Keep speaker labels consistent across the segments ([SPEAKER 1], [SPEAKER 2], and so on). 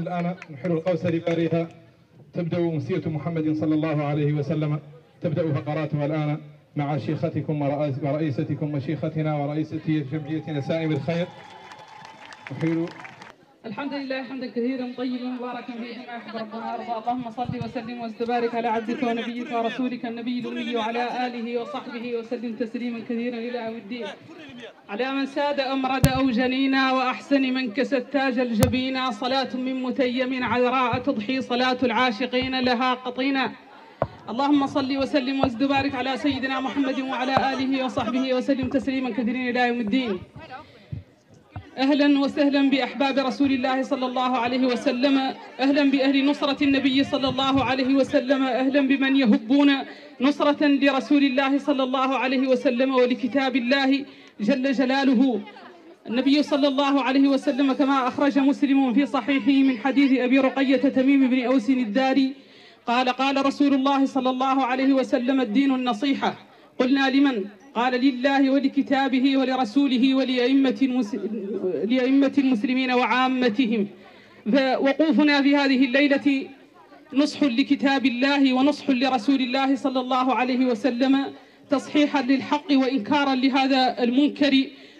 [SPEAKER 1] الآن نحل القوس لبارها تبدأ أمسية محمد صلى الله عليه وسلم. تبدأ فقراتها الآن مع شيختكم ورئيس- ورئيستكم وشيختنا ورئيسة جمعية نسائم الخير. نحيل
[SPEAKER 2] الحمد لله حمدا كثيرا طيبا مباركا فيه كما يحب ربنا اللهم صل وسلم وتبارك على عبدك ونبيك ورسولك النبي الأمي وعلى آله وصحبه وسلم تسليما كثيرا إلى يوم الدين. على من ساد أمرد أو جنينا وأحسن من كسى التاج الجبينا صلاة من متيم عذراء تضحي صلاة العاشقين لها قطينا. اللهم صل وسلم وبارك على سيدنا محمد وعلى آله وصحبه وسلم تسليما كثيرا إلى يوم الدين. أهلا وسهلا بأحباب رسول الله صلى الله عليه وسلم. أهلا بأهل نصرة النبي صلى الله عليه وسلم. أهلا بمن يهبون نصرة لرسول الله صلى الله عليه وسلم ولكتاب الله جل جلاله. النبي صلى الله عليه وسلم كما أخرج مسلم في صحيحه من حديث أبي رقية تميم بن أوس الداري. قال قال رسول الله صلى الله عليه وسلم الدين النصيحة. قلنا لمن؟ قال لله ولكتابه ولرسوله ولأئمة. لأئمة المسلمين وعامتهم فوقوفنا في هذه الليلة نصح لكتاب الله ونصح لرسول الله صلى الله عليه وسلم تصحيحا للحق وإنكارا لهذا المنكر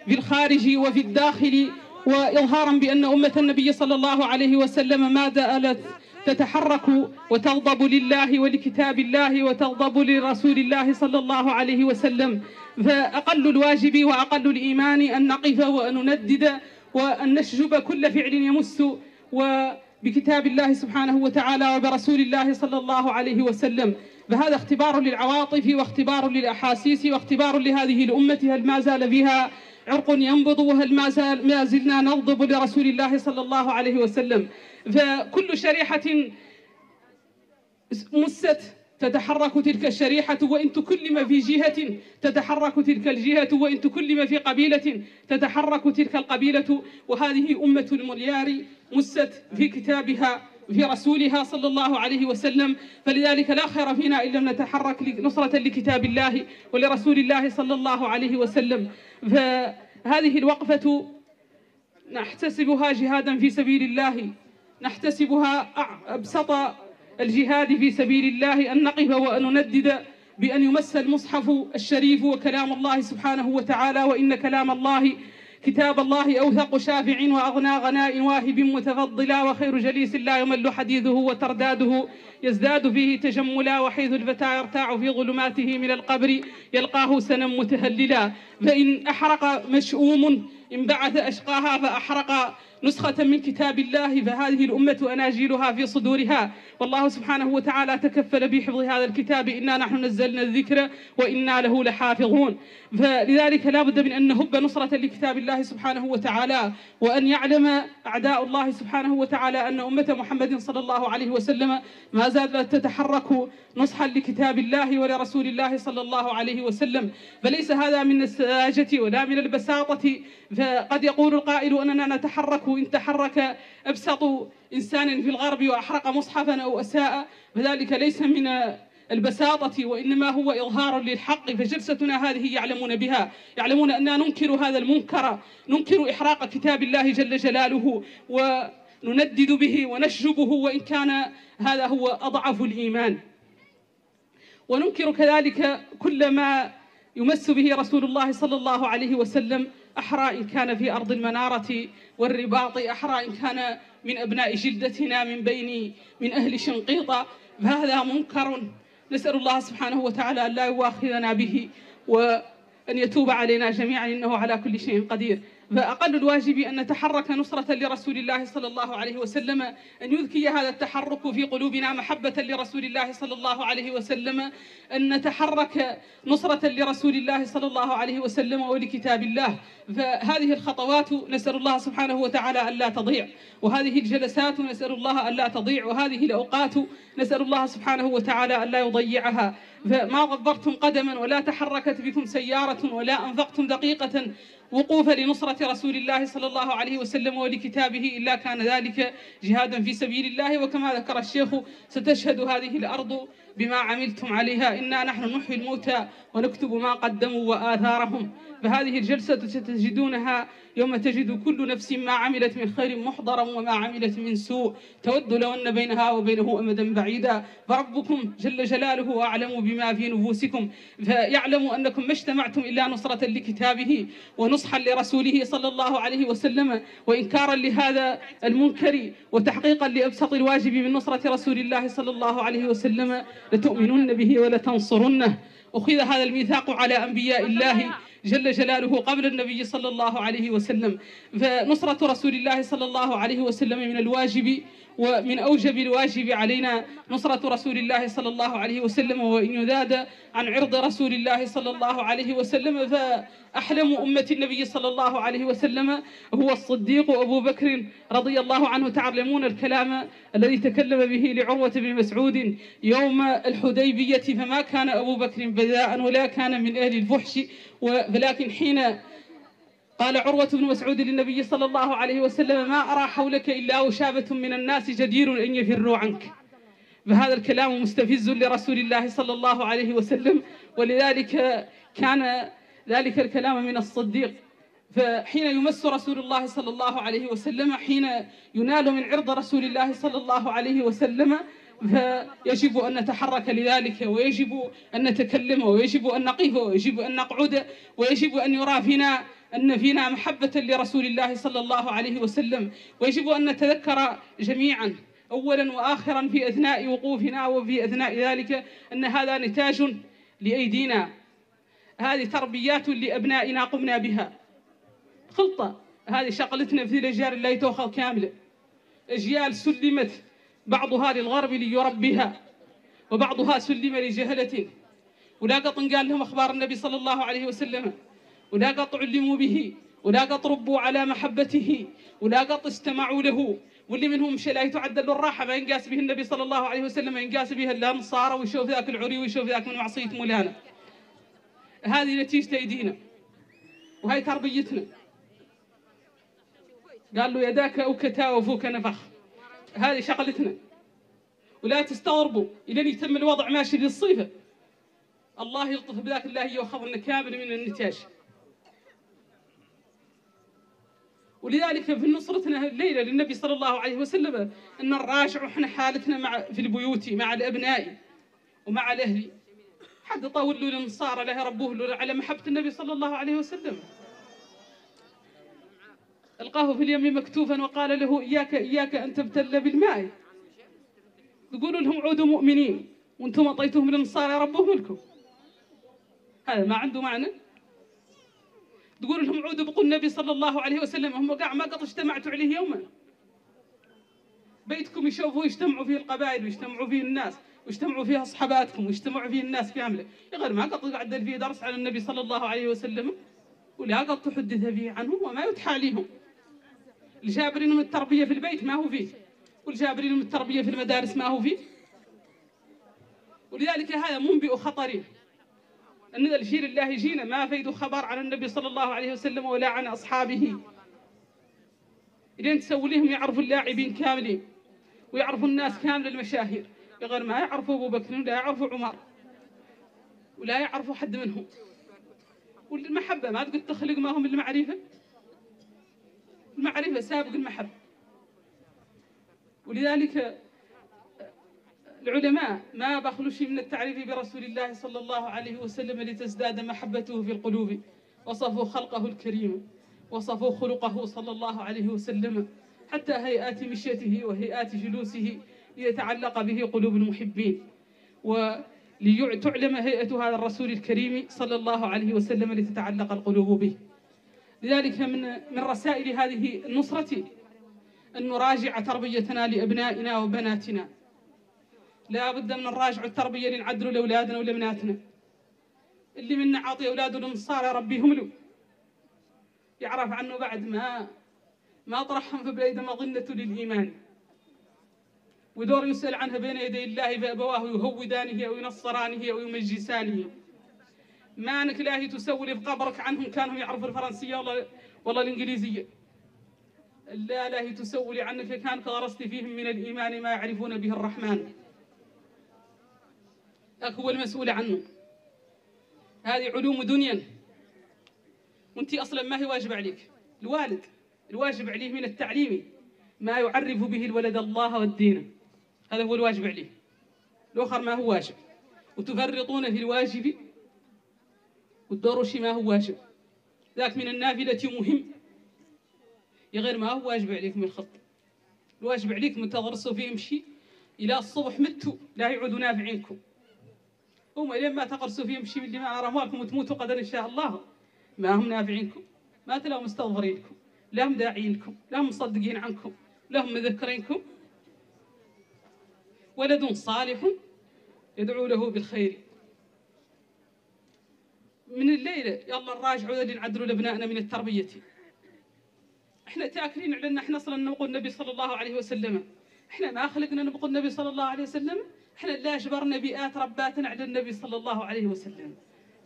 [SPEAKER 2] في الخارج وفي الداخل وإظهارا بأن أمة النبي صلى الله عليه وسلم ما زالت تتحرك وتغضب لله ولكتاب الله وتغضب لرسول الله صلى الله عليه وسلم. فأقل الواجب وأقل الإيمان أن نقف وأن نندد وأن نشجب كل فعل يمس وبكتاب الله سبحانه وتعالى وبرسول الله صلى الله عليه وسلم. فهذا اختبار للعواطف واختبار للأحاسيس واختبار لهذه الأمة هل ما زال فيها عرق ينبض وهل ما, زال ما زلنا نغضب لرسول الله صلى الله عليه وسلم. فكل شريحة مست تتحرك تلك الشريحة وإن تكلم في جهة تتحرك تلك الجهة وإن تكلم في قبيلة تتحرك تلك القبيلة. وهذه أمة المليار مست في كتابها في رسولها صلى الله عليه وسلم فلذلك لا خير فينا إن لم نتحرك نصرة لكتاب الله ولرسول الله صلى الله عليه وسلم. فهذه الوقفة نحتسبها جهادا في سبيل الله نحتسبها أبسط الجهاد في سبيل الله أن نقف وأن نندد بأن يمس المصحف الشريف وكلام الله سبحانه وتعالى وإن كلام الله كتاب الله أوثق شافع وأغنى غناء واهب متفضلا وخير جليس لا يمل حديثه وترداده يزداد فيه تجملا وحيث الفتى يرتاع في ظلماته من القبر يلقاه سنا متهللا. فإن أحرق مشؤوم انبعث أشقاها فأحرق نسخة من كتاب الله فهذه الأمة أناجيلها في صدورها. والله سبحانه وتعالى تكفل بحفظ هذا الكتاب. إنا نحن نزلنا الذكر وإنا له لحافظون. فلذلك لا بد من أن نهب نصرة لكتاب الله سبحانه وتعالى وأن يعلم أعداء الله سبحانه وتعالى أن أمة محمد صلى الله عليه وسلم ما زالت تتحرك نصحا لكتاب الله ولرسول الله صلى الله عليه وسلم. فليس هذا من السذاجة ولا من البساطة. فقد يقول القائل أننا نتحرك إن تحرك أبسط إنسان في الغرب وأحرق مصحفا أو أساء فذلك ليس من البساطة وإنما هو إظهار للحق فجلستنا هذه يعلمون بها. يعلمون أننا ننكر هذا المنكر ننكر إحراق كتاب الله جل جلاله ونندد به ونشجبه وإن كان هذا هو أضعف الإيمان. وننكر كذلك كل ما يمس به رسول الله صلى الله عليه وسلم أحرى إن كان في أرض المنارة والرباط أحرى إن كان من أبناء جلدتنا من بين من أهل شنقيطة فهذا منكر. نسأل الله سبحانه وتعالى أن لا يواخذنا به وأن يتوب علينا جميعا إنه على كل شيء قدير. فأقل الواجب أن نتحرك نصرة لرسول الله صلى الله عليه وسلم أن يذكي هذا التحرك في قلوبنا محبة لرسول الله صلى الله عليه وسلم أن نتحرك نصرة لرسول الله صلى الله عليه وسلم ولكتاب الله. فهذه الخطوات نسأل الله سبحانه وتعالى ألا تضيع وهذه الجلسات نسأل الله ألا تضيع وهذه الأوقات نسأل الله سبحانه وتعالى ألا يضيعها. فما ضبرتم قدما ولا تحركت بكم سيارة ولا أنفقتم دقيقة وقوفا لنصرة رسول الله صلى الله عليه وسلم ولكتابه إلا كان ذلك جهادا في سبيل الله. وكما ذكر الشيخ ستشهد هذه الأرض بما عملتم عليها. إنا نحن نحيي الموتى ونكتب ما قدموا وآثارهم. فهذه الجلسة ستجدونها يوم تجد كل نفس ما عملت من خير محضرا وما عملت من سوء. تود لو أن بينها وبينه أمدا بعيدا. فربكم جل جلاله أعلم بما في نفوسكم. فيعلم أنكم ما اجتمعتم إلا نصرة لكتابه ونصحا لرسوله صلى الله عليه وسلم وإنكارا لهذا المنكر وتحقيقا لأبسط الواجب من نصرة رسول الله صلى الله عليه وسلم. لتؤمنن به ولتنصرنه. أخذ هذا الميثاق على أنبياء الله جل جلاله قبل النبي صلى الله عليه وسلم. فنصرة رسول الله صلى الله عليه وسلم من الواجب ومن أوجب الواجب علينا نصرة رسول الله صلى الله عليه وسلم وإن يذاد عن عرض رسول الله صلى الله عليه وسلم فأحلم أمة النبي صلى الله عليه وسلم هو الصديق أبو بكر رضي الله عنه. تعلمون الكلام الذي تكلم به لعروة بن مسعود يوم الحديبية فما كان أبو بكر بذاء ولا كان من أهل الفحش ولكن حين قال عروة بن مسعود للنبي صلى الله عليه وسلم ما أرى حولك إلا وشابة من الناس جدير أن يفروا عنك. فهذا الكلام مستفز لرسول الله صلى الله عليه وسلم ولذلك كان ذلك الكلام من الصديق. فحين يمس رسول الله صلى الله عليه وسلم حين ينال من عرض رسول الله صلى الله عليه وسلم فيجب أن نتحرك لذلك ويجب أن نتكلم ويجب أن نقف ويجب أن نقعد ويجب أن يرى فينا أن فينا محبة لرسول الله صلى الله عليه وسلم ويجب أن نتذكر جميعا أولا وآخرا في أثناء وقوفنا وفي أثناء ذلك أن هذا نتاج لأيدينا. هذه تربيات لأبنائنا قمنا بها. خلطة. هذه شغلتنا في الأجيال اللي تؤخذ كاملة. أجيال سلمت بعضها للغرب ليربيها وبعضها سلم لجهلة. ولا قط قال لهم أخبار النبي صلى الله عليه وسلم قط علموا به قط ربوا على محبته ولا قط استمعوا له. واللي منهم مشى لا يتعدل الراحة ما ينقاس به النبي صلى الله عليه وسلم ينقاس به الأنصار ويشوف ذاك العري ويشوف ذاك من معصية مولانا. هذه نتيجة أيدينا وهي تربيتنا. قال له يداك أوكتا وفوك نفخ. هذه شغلتنا. ولا تستغربوا إلى يتم الوضع ماشي للصيفة. الله يلطف بذاك الله يأخذ لنا كامل من النتاج. ولذلك في نصرتنا الليلة للنبي صلى الله عليه وسلم أن نراجع وإحنا حالتنا مع في البيوت مع الأبناء ومع الأهل. حد طول له النصارى له ربوه له على محبة النبي صلى الله عليه وسلم. ألقاه في اليم مكتوفا وقال له إياك إياك أن تبتل بالماء. يقولوا لهم عودوا مؤمنين وأنتم أعطيتهم للنصارى ربوهم لكم هذا ما عنده معنى؟ تقول لهم عودوا بقول النبي صلى الله عليه وسلم هم قاع ما قد اجتمعتوا عليه يوما. بيتكم يشوفوا يجتمعوا فيه القبائل ويجتمعوا فيه الناس ويجتمعوا فيه أصحاباتكم ويجتمعوا فيه الناس كامله يا غير ما قد قعد فيه درس على النبي صلى الله عليه وسلم ولا قد تحدث فيه عنه وما يتحى لهم الجابرين من التربية في البيت ما هو فيه والجابرين من التربية في المدارس ما هو فيه. ولذلك هذا منبئ خطر أن الجيل الله يجينا ما فيدوا خبر عن النبي صلى الله عليه وسلم ولا عن أصحابه. إذا تسوي لهم يعرفوا اللاعبين كاملين ويعرفوا الناس كامل المشاهير. غير ما يعرفوا أبو بكر ولا يعرفوا عمر ولا يعرفوا حد منهم. والمحبة ما تقول تخلق ما هم المعرفة؟ المعرفة سابق المحبة. ولذلك العلماء ما بخلوا شيء من التعريف برسول الله صلى الله عليه وسلم لتزداد محبته في القلوب. وصفوا خلقه الكريم. وصفوا خلقه صلى الله عليه وسلم. حتى هيئات مشيته وهيئات جلوسه ليتعلق به قلوب المحبين. ولتعلم هيئة هذا الرسول الكريم صلى الله عليه وسلم لتتعلق القلوب به. لذلك من من رسائل هذه النصرة أن نراجع تربيتنا لأبنائنا وبناتنا. لا بد من نراجع التربية لنعدلوا لأولادنا ولبناتنا اللي منا عاطي أولاده للنصارى ربيهم له. يعرف عنه بعد ما ما طرحهم في بلاد مظنة للإيمان. ودور يسأل عنها بين يدي الله فأبواه يهودانه أو ينصرانه أو يمجسانه. ما أنك لاهي تسولي في قبرك عنهم كانوا يعرفوا الفرنسية والله والله الإنجليزية. لا لاهي تسولي عنك كانك غرست فيهم من الإيمان ما يعرفون به الرحمن. هو المسؤول عنه. هذه علوم دنيا. وانت أصلا ما هي واجب عليك؟ الوالد. الواجب عليه من التعليم ما يعرف به الولد الله والدين. هذا هو الواجب عليه. الآخر ما هو واجب؟ وتفرطون في الواجب والدور شي ما هو واجب. ذاك من النافلة مهم. يا غير ما هو واجب عليك من الخط. الواجب عليكم تدرسوا فيه مشي إلى الصبح متوا. لا يعودوا نافعينكم. هم لين ما تقرسوا فيه مشي اللي ما أرامالكم وتموتوا قدر إن شاء الله. ما هم نافعينكم. ما تلاقوا مستغفرينكم لا هم داعين لكم لا هم مصدقين عنكم. لا هم مذكرينكم. ولد صالح يدعو له بالخير. من الليلة يلا نراجعوا اللي نعدلوا لأبنائنا من التربية. إحنا تاكلين على ان إحنا أصلا نبغوا النبي صلى الله عليه وسلم. إحنا ما خلقنا نبغوا النبي صلى الله عليه وسلم إحنا لا أجبرنا بيئات رباتنا على النبي صلى الله عليه وسلم.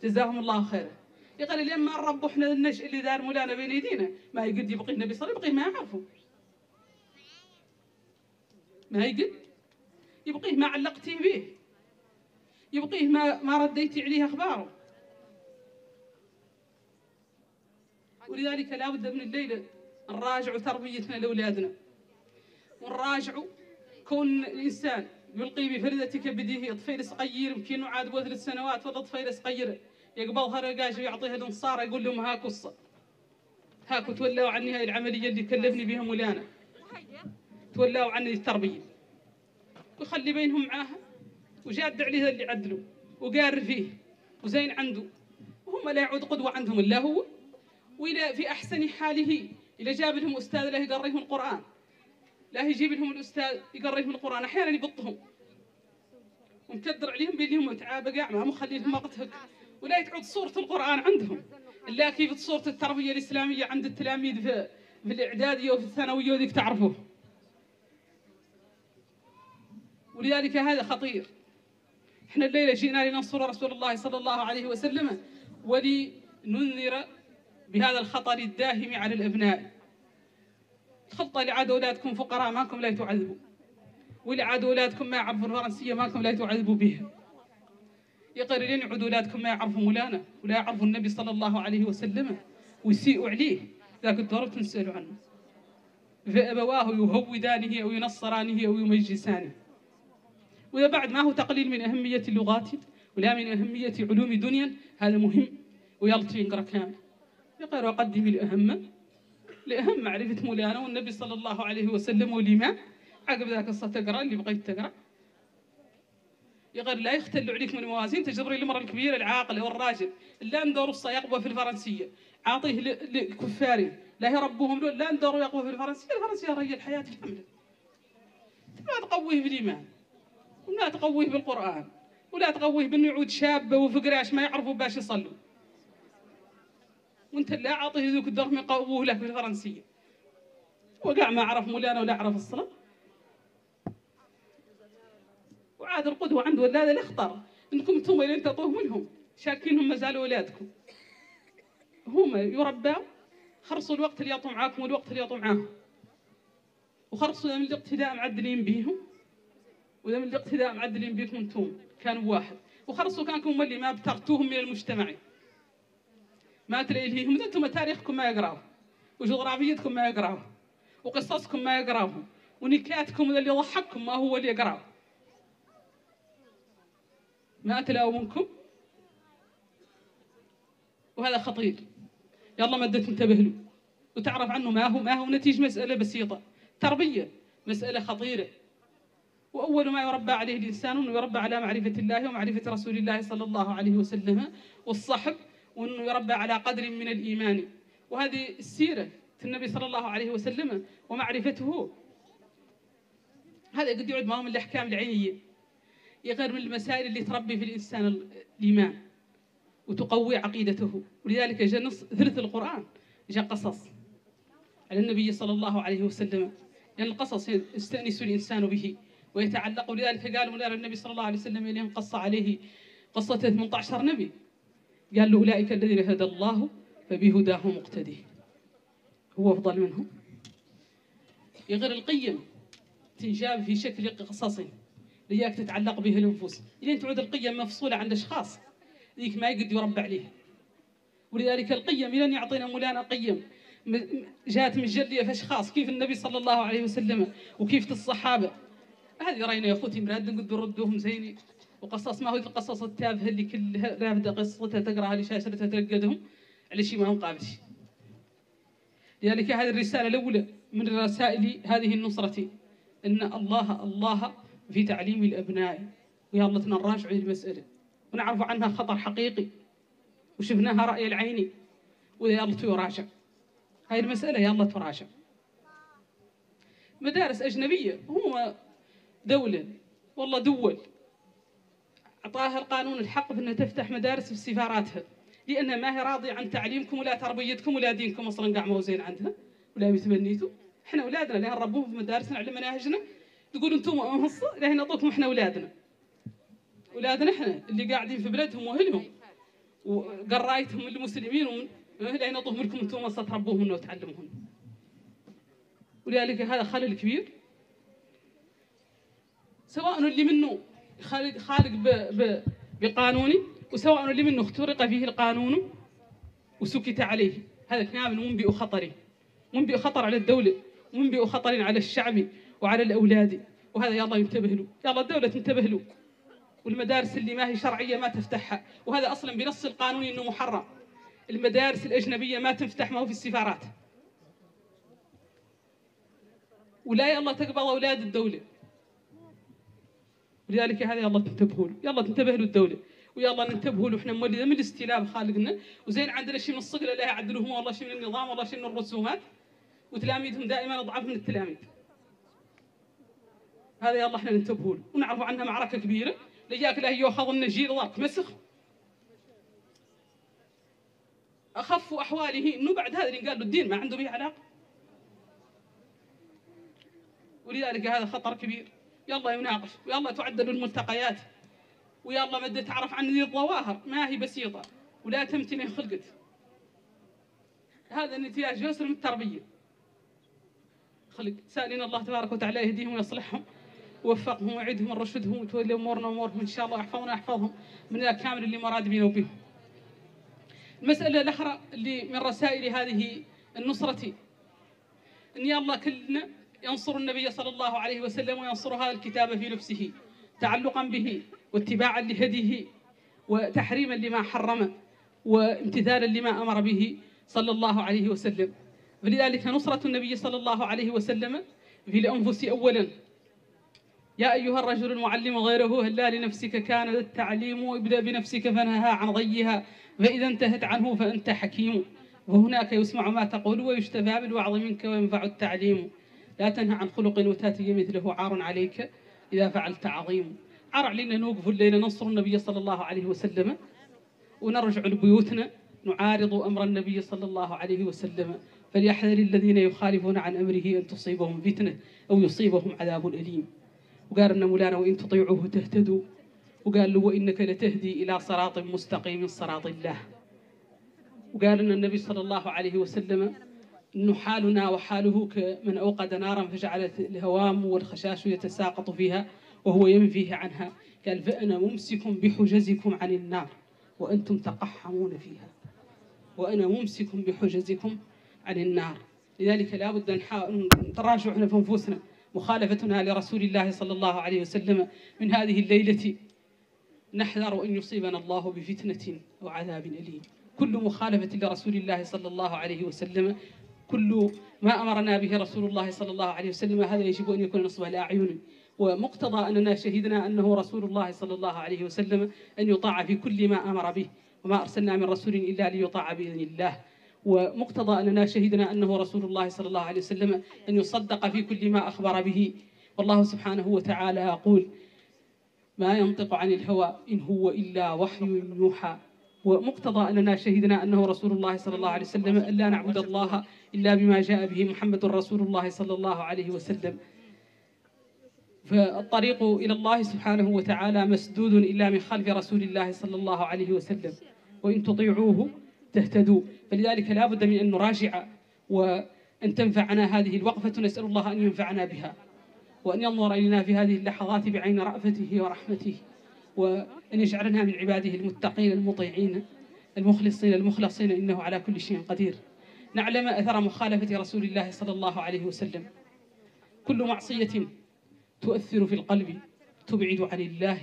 [SPEAKER 2] جزاهم الله خيرا يقال لين ما نربوا إحنا النشء اللي دار مولانا بين يدينا. ما يقد يبقي النبي صلى الله عليه وسلم؟ ما يعرفه. ما يقد يبقيه ما علقتيه به. يبقيه ما ما رديتي عليه أخباره. ولذلك لا بد من الليلة نراجع تربيتنا لأولادنا. ونراجع كون الإنسان يلقي بفردة كبده طفيل صغير يمكن عاد بو ثلاث سنوات ولا طفيل صغير يقبضها رقاش ويعطيها الانصار يقول لهم هاكو الص هاكو تولوا عني هاي العملية اللي كلفني بها مولانا. تولوا عني التربية. ويخلي بينهم معاها وجاد عليه اللي عدلوا وقار فيه وزين عنده. وهم لا يعود قدوة عندهم إلا هو. وإلى في أحسن حاله إذا جاب لهم أستاذ له يقريهم القرآن لا يجيب لهم الأستاذ يقريهم القرآن أحيانا يبطهم. ومكدر عليهم بينهم تعابة قاع ما مخلي لهم وقتك ولا يتعود صورة القرآن عندهم. إلا كيف صورة التربية الإسلامية عند التلاميذ في, في الإعدادية وفي الثانوية وذيك تعرفوه. ولذلك هذا خطير. إحنا الليلة جئنا لننصر رسول الله صلى الله عليه وسلم ولننذر بهذا الخطر الداهم على الأبناء. الخطة اللي عاد أولادكم فقراء ماكم لا تعذبوا. واللي عاد أولادكم ما يعرفوا الفرنسية ماكم لا تعذبوا بها. يقر لين يعود أولادكم ما يعرفوا مولانا ولا يعرفوا النبي صلى الله عليه وسلم. ويسيئوا عليه. ذاك الدور تنسألوا عنه. فأبواه يهودانه أو ينصرانه أو يمجسانه. وإذا بعد ما هو تقليل من أهمية اللغات ولا من أهمية علوم دنيا هذا مهم. ويلطي ينقرأ كامل. يقول وقدم الأهم. لأهم معرفة مولانا والنبي صلى الله عليه وسلم والإمام عقب ذاك الصلاة تقرأ اللي بغيت تقرأ. يقول لا يختل عليك من الموازين تجبري المرأة الكبيرة العاقلة والراجل. لا ندور يقوى في الفرنسية. عاطيه لكفارين لا يربوهم لا ندور يقوى في الفرنسية. الفرنسية هي الحياة كاملة. ما تقويه بالإيمان ولا تقويه بالقرآن ولا تقويه بأنه يعود شابة وفقراش ما يعرفوا باش يصلوا. وانت لا عاطيه ذوك الدرهم يقووه لك بالفرنسية. وقع ما عرف مولانا ولا عرف الصلاة. وعاد القدوة عنده هذا الاخطر إنكم أنتم لين تعطوه منهم. شاكينهم ما زالوا أولادكم. هم يربوا خرصوا الوقت اللي يعطوا معاكم والوقت اللي يعطوا معاهم. وخرصوا من الاقتداء معدلين بيهم. وذا من الاقتداء معدلين بيكم أنتم. كانوا واحد. وخرصوا كانكم اللي ما بترتوهم من المجتمع. ما تلاقيهم أنتم تاريخكم ما يقراوه وجغرافيتكم ما يقراوه وقصصكم ما يقراوه ونكاتكم اللي يضحككم ما هو اللي يقرأه. ما تلاقوا منكم وهذا خطير. يلا مدة انتبه له وتعرف عنه ما هو ما هو نتيجة مسألة بسيطة. تربية مسألة خطيرة. وأول ما يربى عليه الإنسان أنه يربى على معرفة الله ومعرفة رسول الله صلى الله عليه وسلم والصحب وأنه يربى على قدر من الإيمان. وهذه السيرة النبي صلى الله عليه وسلم ومعرفته هذا قد ما من الأحكام العينية. يغير من المسائل اللي تربي في الإنسان الإيمان وتقوي عقيدته. ولذلك جاء نص ثلث القرآن جاء قصص على النبي صلى الله عليه وسلم. لأن يعني القصص يستأنس الإنسان به ويتعلق. ولذلك قال النبي صلى الله عليه وسلم اليوم قص عليه قصة 18 نبي. قال له أولئك الذين هدى الله فبهداه مقتدي. هو أفضل منهم. يغير القيم تنجاب في شكل قصص لياك تتعلق به النفوس إلين تعود القيم مفصولة عن الأشخاص ذيك ما يقد يربى عليه. ولذلك القيم لن يعطينا مولانا قيم. جات مجلية فاشخاص كيف النبي صلى الله عليه وسلم؟ وكيف الصحابة؟ هذه رأينا يا أخوتي مراد نقدر نردوهم زيني. وقصص ما هو القصص التافهة اللي كلها لابد قصتها تقرأها لشاشرتها تلقدهم على شيء ما هم قابل لذلك هذه الرسالة الأولى من رسائل هذه النصرة أن الله الله في تعليم الأبناء. ويا الله نراجع المسألة. ونعرف عنها خطر حقيقي. وشفناها رأي العين. ويا الله تراجع. هاي المسألة يا الله تراجع. مدارس أجنبية هو دولة. والله دول. أعطاها القانون الحق بأنها تفتح مدارس في سفاراتها. لأنها ما هي راضية عن تعليمكم ولا تربيتكم ولا دينكم أصلا قاع موزين عندها ولا يتبنيتوا إحنا أولادنا اللي نربوهم في مدارسنا على مناهجنا. تقول أنتم مهصة لا نعطوكم إحنا أولادنا. أولادنا إحنا اللي قاعدين في بلادهم وأهلهم. وقرايتهم المسلمين ومن لا نعطوهم لكم أنتم تربوهم وتعلموهم ولذلك هذا خلل كبير. سواء اللي منه خالق خالق بقانوني وسواء منه اخترق فيه القانون وسكت عليه. هذا كامل منبئ خطر منبئ خطر على الدولة منبئ خطر على الشعب وعلى الأولاد. وهذا يلا ينتبه له. يلا الدولة تنتبه له. والمدارس اللي ما هي شرعية ما تفتحها. وهذا أصلا بنص القانون إنه محرم. المدارس الأجنبية ما تفتح ما هو في السفارات ولا يلا تقبض أولاد الدولة. ولذلك هذا يلا تنتبهوا له يلا تنتبه له الدولة. ويلا ننتبهوا له إحنا مولدين من الاستلاب خالقنا وزين عندنا شيء من الصقل لا يعدلوهم والله شيء من النظام والله شيء من الرسومات. وتلاميذهم دائما اضعف من التلاميذ. هذا يلا إحنا ننتبهوا له. ونعرف عنها معركة كبيرة. لجاك لا يؤخذ النجيل ضرب مسخ. أخف أحواله إنه بعد هذا اللي قال له الدين ما عنده به علاقة. ولذلك هذا خطر كبير. يلا يناقش ويلا تعدل الملتقيات. ويلا مدة تعرف عن ذي الظواهر ما هي بسيطة. ولا تمتني خلقت هذا نتاج يسر من التربية. خلق سألين الله تبارك وتعالى يهديهم ويصلحهم ووفقهم ويعيدهم رشدهم وتولي أمورنا امورهم إن شاء الله يحفظنا يحفظهم من الكامل اللي مراد بنا وبهم. المسألة الأخرى اللي من رسائل هذه النصرة أن يا الله كلنا ينصر النبي صلى الله عليه وسلم وينصر هذا الكتاب في نفسه تعلقا به واتباعا لهديه وتحريما لما حرم وامتثالا لما أمر به صلى الله عليه وسلم. فلذلك نصرة النبي صلى الله عليه وسلم في الأنفس أولا. يا أيها الرجل المعلم غيره هلا لنفسك كان التعليم ابدأ بنفسك فنهى عن غيها فإذا انتهت عنه فأنت حكيم. وهناك يسمع ما تقول ويشتفى بالوعظ منك وينفع التعليم. لا تنهى عن خلق وتاتي مثله عار عليك إذا فعلت عظيم. عار علينا نوقف الليلة ننصر النبي صلى الله عليه وسلم ونرجع لبيوتنا نعارض أمر النبي صلى الله عليه وسلم. فليحذر الذين يخالفون عن أمره أن تصيبهم فتنة أو يصيبهم عذاب أليم. وقال لنا مولانا وإن تطيعوه تهتدوا. وقال له وإنك لتهدي إلى صراط مستقيم صراط الله. وقال لنا النبي صلى الله عليه وسلم إنه حالنا وحاله كمن أوقد نارا فجعلت الهوام والخشاش يتساقط فيها وهو ينفيه عنها. قال فأنا ممسك بحجزكم عن النار وأنتم تقحمون فيها. وأنا ممسك بحجزكم عن النار. لذلك لا بد أن نتراجع في أنفسنا. مخالفتنا لرسول الله صلى الله عليه وسلم من هذه الليلة. نحذر أن يصيبنا الله بفتنة وعذاب أليم. كل مخالفة لرسول الله صلى الله عليه وسلم كل ما أمرنا به رسول الله صلى الله عليه وسلم هذا يجب أن يكون نصب الأعين ومقتضى أننا شهدنا أنه رسول الله صلى الله عليه وسلم أن يطاع في كل ما أمر به وما أرسلنا من رسول إلا ليطاع بإذن الله. ومقتضى أننا شهدنا أنه رسول الله صلى الله عليه وسلم أن يصدق في كل ما أخبر به. والله سبحانه وتعالى يقول ما ينطق عن الهوى إن هو إلا وحي يوحى. ومقتضى أننا شهدنا أنه رسول الله صلى الله عليه وسلم أن لا نعبد الله إلا بما جاء به محمد رسول الله صلى الله عليه وسلم. فالطريق إلى الله سبحانه وتعالى مسدود إلا من خلف رسول الله صلى الله عليه وسلم. وإن تطيعوه تهتدوا. فلذلك لا بد من أن نراجع وأن تنفعنا هذه الوقفة. نسأل الله أن ينفعنا بها وأن ينظر إلينا في هذه اللحظات بعين رأفته ورحمته. وأن يجعلنا من عباده المتقين المطيعين المخلصين المخلصين إنه على كل شيء قدير. نعلم أثر مخالفة رسول الله صلى الله عليه وسلم. كل معصية تؤثر في القلب تبعد عن الله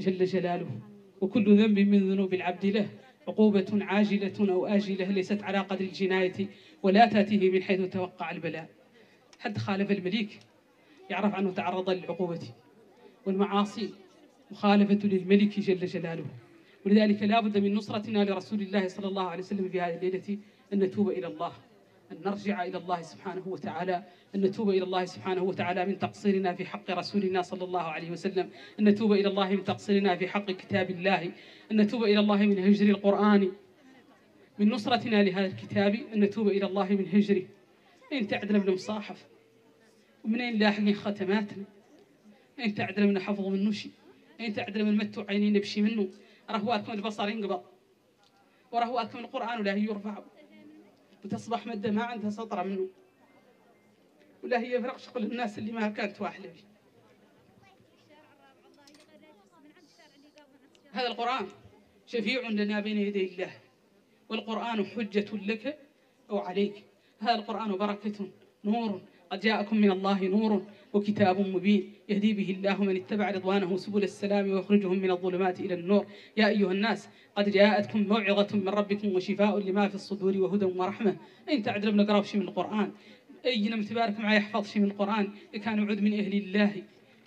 [SPEAKER 2] جل جلاله. وكل ذنب من ذنوب العبد له عقوبة عاجلة أو آجلة ليست على قدر الجناية ولا تأتيه من حيث توقع البلاء. حد خالف المليك يعرف أنه تعرض للعقوبة. والمعاصي مخالفة للملك جل جلاله. ولذلك لا بد من نصرتنا لرسول الله صلى الله عليه وسلم في هذه الليلة أن نتوب إلى الله أن نرجع إلى الله سبحانه وتعالى أن نتوب إلى الله سبحانه وتعالى من تقصيرنا في حق رسولنا صلى الله عليه وسلم أن نتوب إلى الله من تقصيرنا في حق كتاب الله أن نتوب إلى الله من هجر القرآن. من نصرتنا لهذا الكتاب أن نتوب إلى الله من هجره. أين تعدل من المصاحف ومنين لاحقين ختماتنا أين تعدل من حفظ من نشي أين تعدل من متو عينين نبشي منه رهواتكم البصر ينقبض. ورهواتكم القرآن ولا هي يرفع. وتصبح مدة ما عندها سطرة منه ولا هي فرق شغل الناس اللي ما كانت واحدة. فيه هذا القرآن شفيع لنا بين يدي الله. والقرآن حجة لك أو عليك هذا القرآن بركة نور. قد جاءكم من الله نور وكتاب مبين. يهدي به الله من اتبع رضوانه سبل السلام ويخرجهم من الظلمات إلى النور. يا أيها الناس قد جاءتكم موعظة من ربكم وشفاء لما في الصدور وهدى ورحمة. أين تعدل بنقرأ شيء من القرآن. أي نم تبارك معي يحفظ شيء من القرآن. كان عد من أهل الله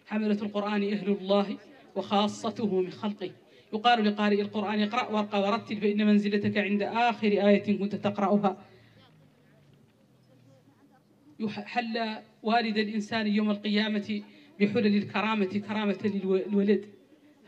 [SPEAKER 2] حملة القرآن أهل الله وخاصته من خلقه. يقال لقارئ القرآن اقرأ وارقى ورتل فإن منزلتك عند آخر آية كنت تقرأها. حل والد الإنسان يوم القيامة بحلل الكرامة كرامة للولد.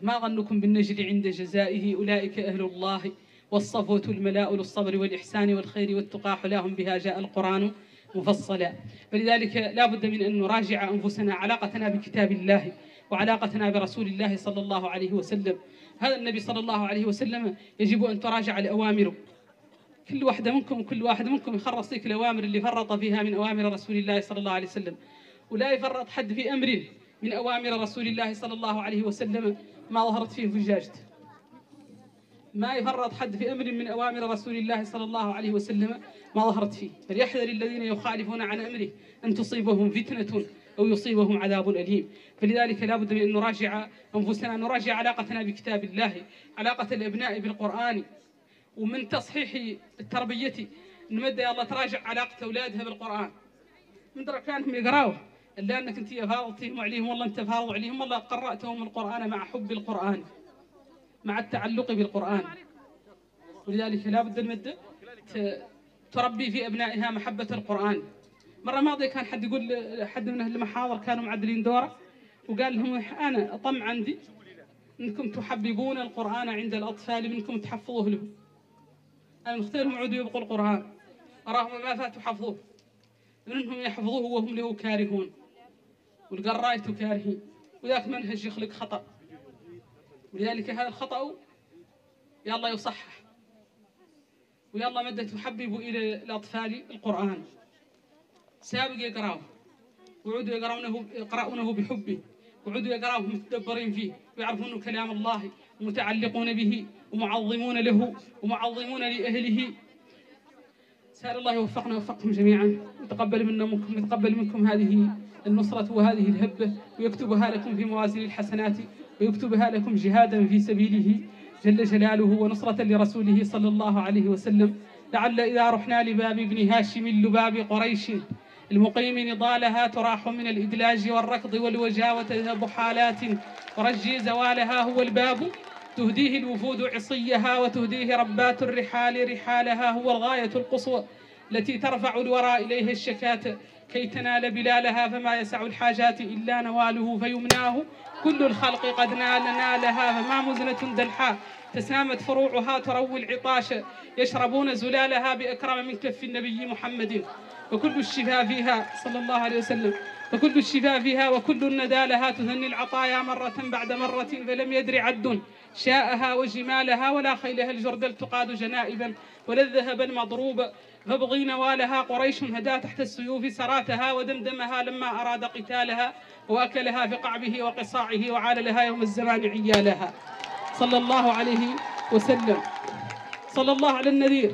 [SPEAKER 2] ما ظنكم بالنجل عند جزائه؟ أولئك أهل الله. والصفوة الملاء للصبر والإحسان والخير والتقى حلاهم بها. جاء القرآن مفصلا. فلذلك لا بد من أن نراجع أنفسنا علاقتنا بكتاب الله وعلاقتنا برسول الله صلى الله عليه وسلم. هذا النبي صلى الله عليه وسلم يجب أن تراجع الأوامر. كل واحدة منكم كل واحد منكم يخرص لك الأوامر اللي فرط فيها من أوامر رسول الله صلى الله عليه وسلم. ولا يفرط حد في أمر من أوامر رسول الله صلى الله عليه وسلم ما ظهرت فيه فجاجة ما يفرط حد في أمر من أوامر رسول الله صلى الله عليه وسلم ما ظهرت فيه. فليحذر الذين يخالفون عن أمره أن تصيبهم فتنة أو يصيبهم عذاب أليم. فلذلك لا بد من أن نراجع أنفسنا نراجع علاقتنا بكتاب الله علاقة الأبناء بالقرآن. ومن تصحيح التربية نمد يا الله تراجع علاقة أولادها بالقرآن. من كانهم يقراوه إلا أنك أنت فارضتهم عليهم والله أنت فارض عليهم والله قرأتهم القرآن مع حب القرآن مع التعلق بالقرآن. ولذلك لا بد المدة تربي في أبنائها محبة القرآن. مرة ماضية كان حد يقول حد من أهل المحاضر كانوا معدلين دورة وقال لهم أنا طمع عندي أنكم تحببون القرآن عند الأطفال منكم تحفظوه لهم. أنا مختارهم يعودوا يبقوا القرآن. أراهم ما فاتوا حفظوه منهم يحفظوه وهم له كارهون. والقراية كارهين وذاك منهج يخلق خطأ. ولذلك هذا الخطأ يلا يصحح. ويلا مدة تحبب إلى الأطفال القرآن. سابق يقرأه. وعودوا يقرأونه يقرأونه بحبه. وعودوا يقرأوه متدبرين فيه. ويعرفون كلام الله ومتعلقون به ومعظمون له ومعظمون لأهله. سأل الله يوفقنا ويوفقكم جميعا. ويتقبل منا منكم ويتقبل منكم هذه النصرة وهذه الهبة ويكتبها لكم في موازين الحسنات ويكتبها لكم جهادا في سبيله. جل جلاله ونصرة لرسوله صلى الله عليه وسلم. لعل إذا رحنا لباب ابن هاشم لباب قريش المقيم نضالها تراح من الإدلاج والركض والوجاوة تذهب حالات ورجي زوالها هو الباب تهديه الوفود عصيها وتهديه ربات الرحال رحالها هو الغاية القصوى التي ترفع الورى إليها الشكاة. كي تنال بلالها فما يسع الحاجات إلا نواله فيمناه. كل الخلق قد نال نالها فما مزنة دلحاء تسامت فروعها تروي العطاش. يشربون زلالها بأكرم من كف النبي محمد. وكل الشفاء فيها صلى الله عليه وسلم. وكل الشفاء فيها وكل الندى لها تثني العطايا مرة بعد مرة فلم يدر عد شاءها وجمالها ولا خيلها الجردل تقاد جنائبا ولا الذهب المضروب فابغي نوالها قريش هدا تحت السيوف سراتها ودمدمها لما أراد قتالها وأكلها في قعبه وقصاعه وعال لها يوم الزمان عيالها. صلى الله عليه وسلم. صلى الله على النذير.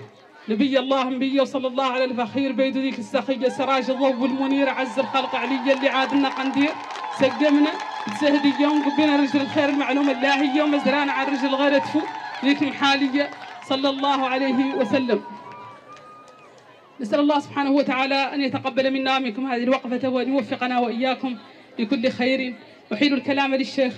[SPEAKER 2] نبي الله نبيه وصلى الله على الفخير بيد ذيك السخية سراج الضوء المنير عز الخلق عليا اللي عادنا قندير. سقمنا تسهدي يوم قبينا رجل الخير المعلومة اللاهية ومزرانا على رجل غير تفو. ذيك محالية صلى الله عليه وسلم. نسأل الله سبحانه وتعالى أن يتقبل منا ومنكم هذه الوقفة وأن يوفقنا وإياكم لكل خير. أحيل الكلام للشيخ.